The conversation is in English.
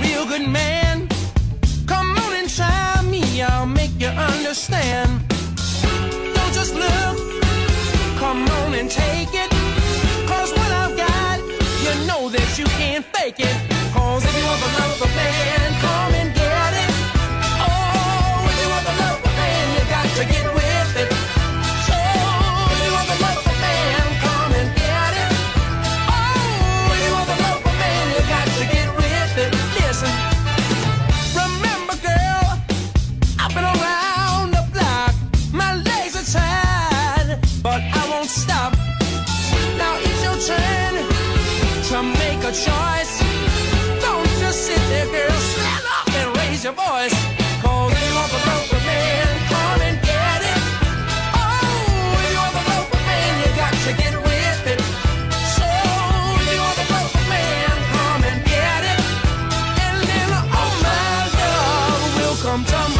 real good man. Come on and try me, I'll make you understand. Don't just look, come on and take it. Cause what I've got, you know that you can't fake it. Cause if you ever love a man, make a choice. Don't just sit there, girl. Stand up and raise your voice. Call you are the local man. Come and get it. Oh, you're the local man. You got to get with it. So you're the local man. Come and get it. And then all my love will come to